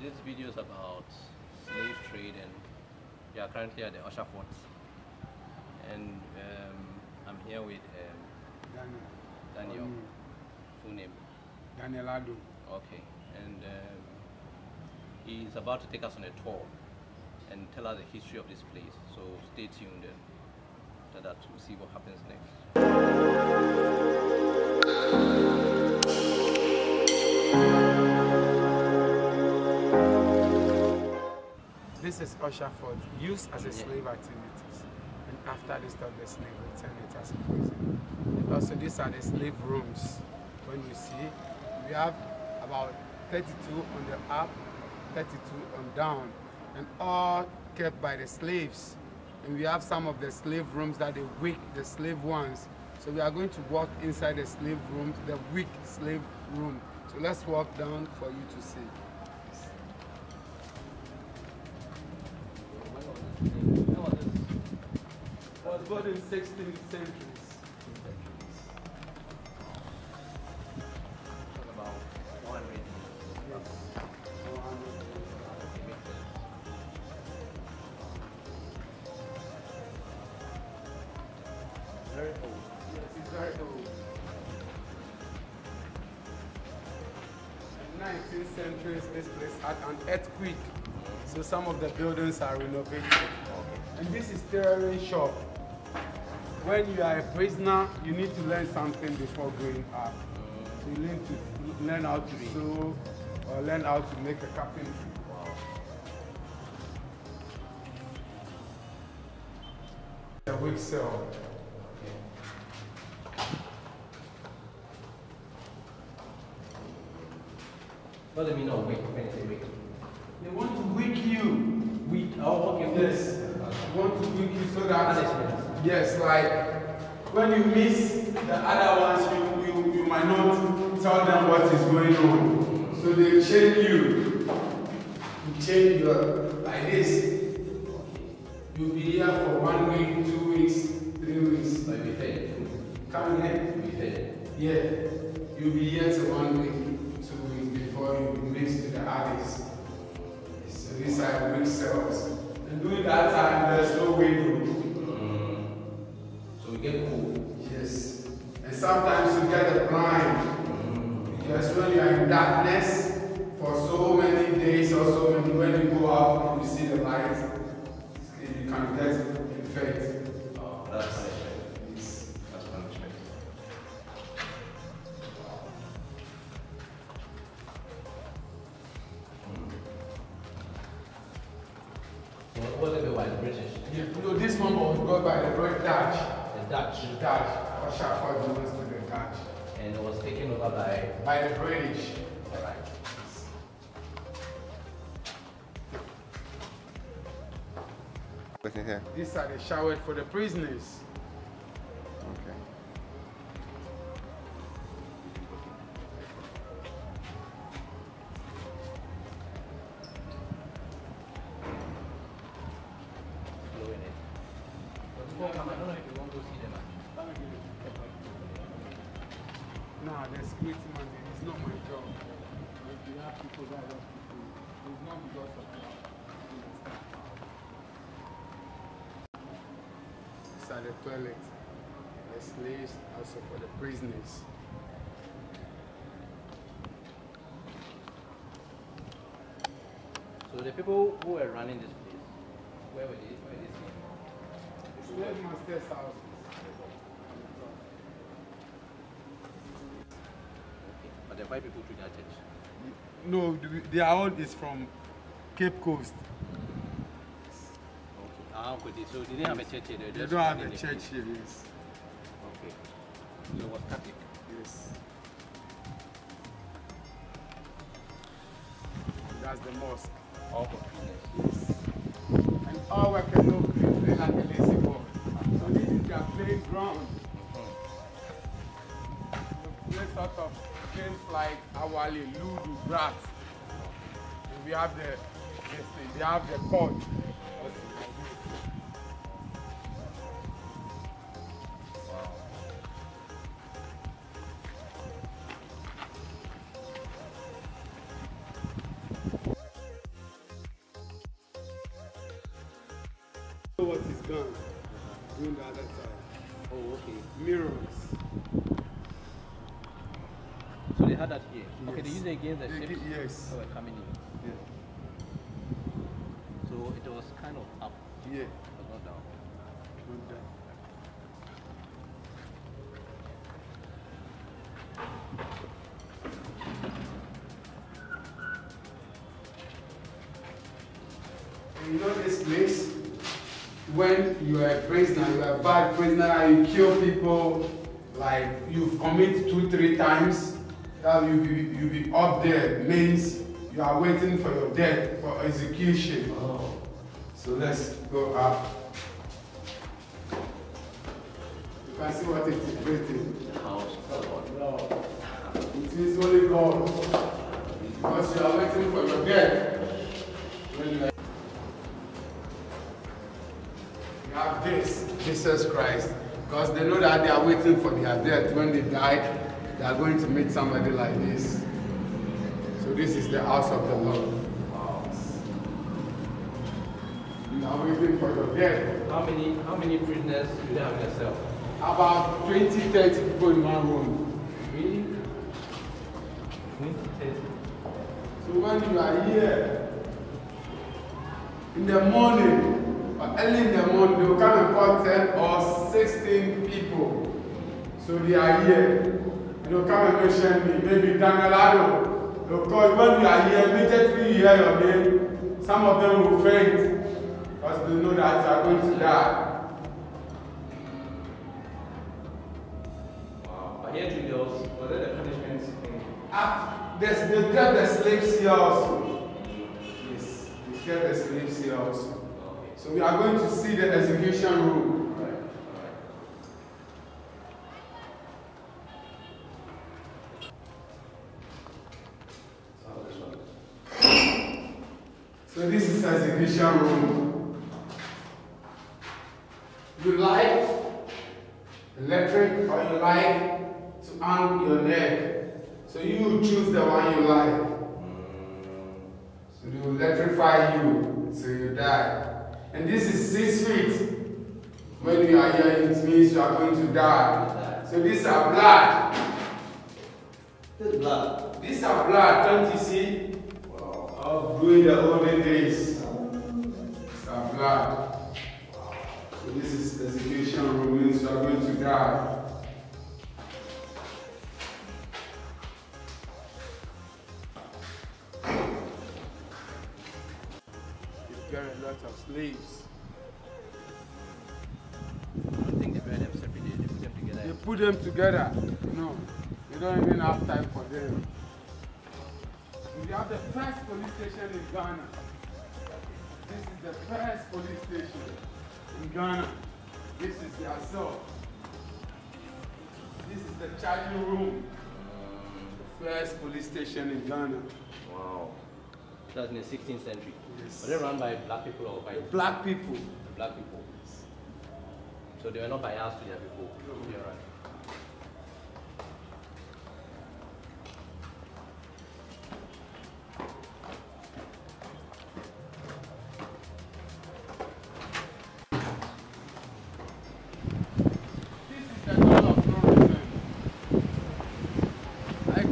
this video is about slave trade and we are currently at the Ussher Fort. And um, I'm here with um, Daniel. Daniel, Um, full name. Daniel Addo. Okay. And um, he's about to take us on a tour and tell us the history of this place. So stay tuned and after that we'll see what happens next. This is Ussher Fort, used as a slave activities. And after they stop the slave, return it as a prison. And also these are the slave rooms. When you see, we have about 32 on the up, 32 on down, and all kept by the slaves. And we have some of the slave rooms that they wick the slave ones. So we are going to walk inside the slave room, the weak slave room. So let's walk down for you to see. Born in 16th centuries. About 100 Very old. Yes, it's very old. In 19th century, this place had an earthquake, so some of the buildings are renovated. And this is tailoring shop. When you are a prisoner, you need to learn something before going up. So you learn to learn how to sew or learn how to make a carpentry. The wig cell. What do you mean of wig? When you say wig? They want to wig you. Wig. Oh, okay. Yes. They want to wig you so that Punishment. Yes, like when you miss the other ones, you, you, you might not tell them what is going on. So they chain you. You chain your like this. You'll be here for one week, two weeks, three weeks. You be fed. Come here. Be fed. Yeah. You'll be here till one week, two weeks before you mix with the others. So these are weak cells. And during that time, there's no window. Sometimes you get a blind. Because when you are in darkness for so many days or so many, when you go out and you see the light, you can get infected. Oh, that's punishment. Yes. That's punishment. So what was it by the British? Yeah, no, this one was got by the Red Dutch. The Dutch. The Dutch. Ussher Fort belongs to the Dutch. And it was taken over by. By the British. Alright. Looking here. These are the showers for the prisoners. Okay. These the toilets. The slaves, also for the prisoners. So the people who were running this place, where were they? Where were they staying? Slave master's house. Okay. But the white people to their church. No, th- their own is from Cape Coast. Ah, they- So they didn't have a church here. They, don't have a church here, yes. Okay. So it was Catholic. Yes. That's the mosque. All business. And all workers know play like a lazy ball. So this is their playing ground. They play sort of games like Awali, Ludo, Brat. We have the, they have the court. Against the They ships gi- yes. were coming in. Yeah. So it was kind of up, Yeah. but not down. There. And you know this place? When you are a prisoner, you are a bad prisoner, you kill people, like you've committed two, three times, that you be, you be up there means you are waiting for your death, for execution. Oh. So let's go up. You can see what it is written. House of. It is only God. Because you are waiting for your death. When you, have this, Jesus Christ. Because they know that they are waiting for their death. When they die, they are going to meet somebody like this. So this is the house of the Lord. You are waiting for your death. How many how many prisoners do they have cell? About 20, 30 people in one room. Really? 20, 30. So when you are here in the morning, or early in the morning, they will come and call 10 or 16 people. So they are here. They'll come and mention me, maybe Daniel Ado. You when you are here, immediately you hear your name. Some of them will faint because they know that you are going to die. Wow. But here Julius, was there the punishment in Ah, there's, they get the slaves here also. Yes, they get the slaves here also. So we are going to see the execution room. So this is execution room. You like electric or you like to hang your neck. So you choose the one you like. So they will electrify you so you die. And this is six feet. When you are here, it means you are going to die. So these are blood. This is blood. These are blood, don't you see? Of doing the olden days. These are blood. So this is execution room, means you are going to die. You get a lot of slaves. I don't think they bury them separately, they put them together. They put them together. No, you don't even have time for them. We have the first police station in Ghana. This is the first police station in Ghana. This is their cell. This is the charging room. The first police station in Ghana. Wow. That's in the 16th century. Yes. Were they run by black people or by Black people. black people? So they were not biased to their people. You're right.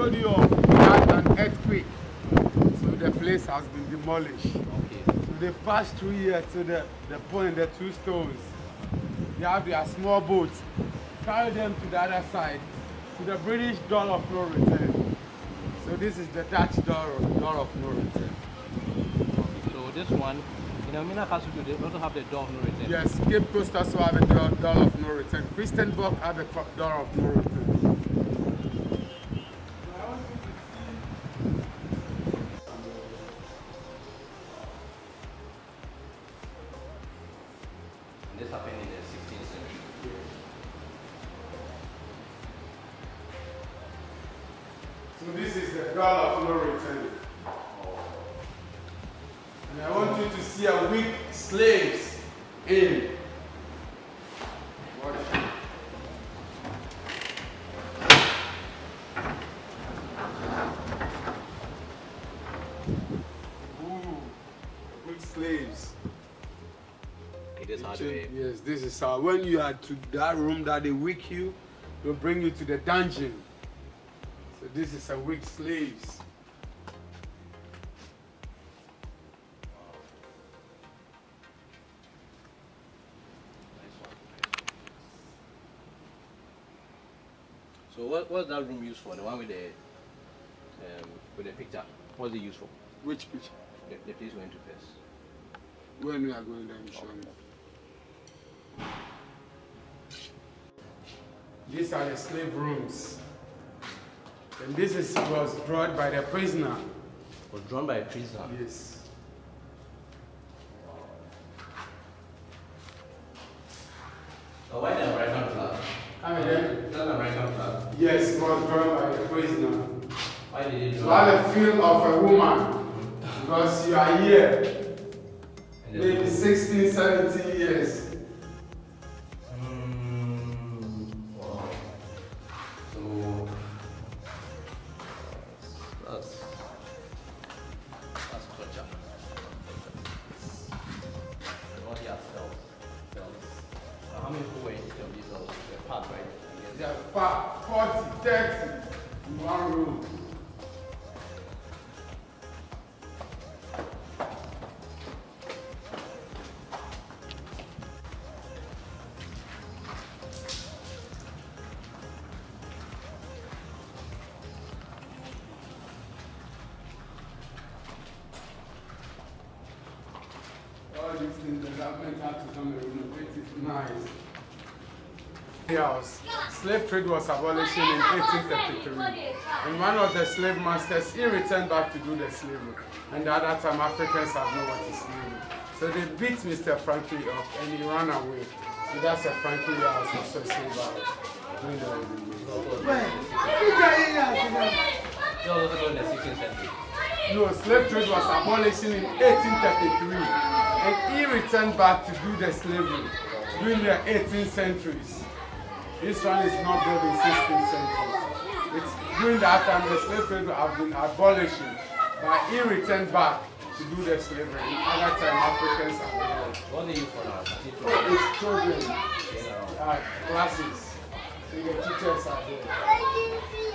I told you of we had an earthquake. So the place has been demolished. Okay. So they passed through here to the, the point, the two stones. They have their small boats. Carry them to the other side, to the British door of no return. So this is the Dutch door of, door of no return. So this one, in Elmina Castle, they also have the door of no return. Yes, Cape Coast also have a door, door of no return. Christiansborg have a door of no return. This happened in the 16th century. So this is the door of no oh. return. And I want you to see a weak slaves in. This how Change- they Yes, this is how. When you are to that room that they wick you, they'll bring you to the dungeon. So this is a weak slaves. So what what's that room used for? The one with the um, with the picture. What's it used for? Which picture? The, the place we went to first. When we are going there, I'm showing you. These are the slave rooms. And this is was brought by the prisoner. Was drawn by a prisoner. Yes. So why the American flag? Come again? That's an American flag. Yes, it was drawn by the prisoner. Why did it To draw? have a feel of a woman. Because you are here. Maybe then- 16, 17 years. House. Slave trade was abolished in 1833. And one of the slave masters, he returned back to do the slavery. And at that time, Africans have known what is slavery. So they beat Mr. Franklin up and he ran away. So that's a Franklin house, also a slave house. You know, They also go in the 16th century. No, slave trade was abolished in 1833. And he returned back to do the slavery during the 18th centuries. This one is not built in 16th century. It's during that time the slave trade have been abolished, but he returned back to do the slavery. In other time Africans have been What do you now? Oh, it's children, uh, classes. So the teachers are there.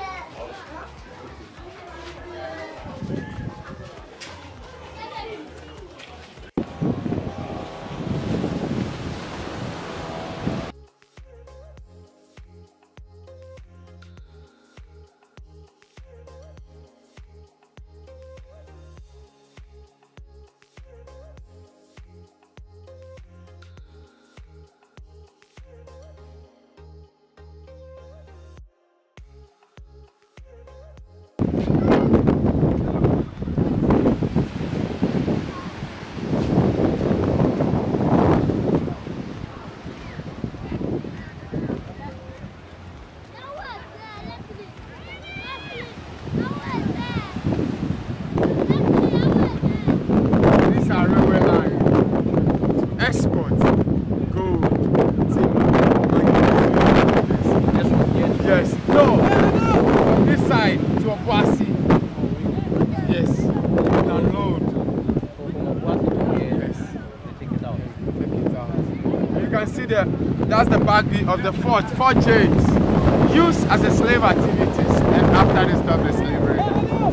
the back of the fort for chains used as a slave activities and after the stop the slavery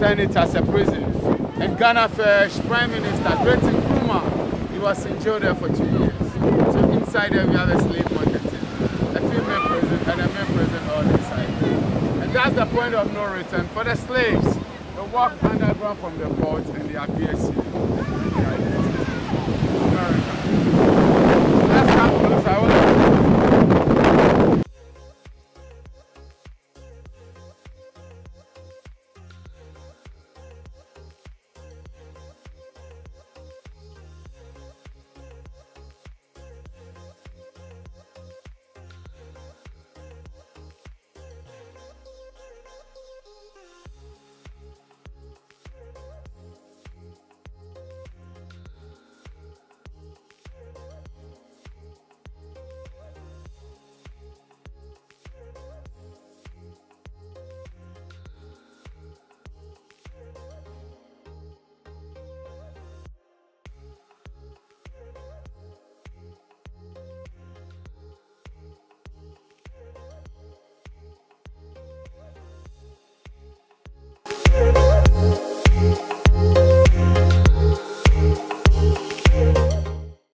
turned it as a prison. And Ghana first Prime Minister Gretin Nkrumah, he was in jail there for two years. So inside there we have a slave market, a female prison and a male prison all inside. And that's the point of no return for the slaves. They walk underground from the fort and they appear here. America. That's how close I was.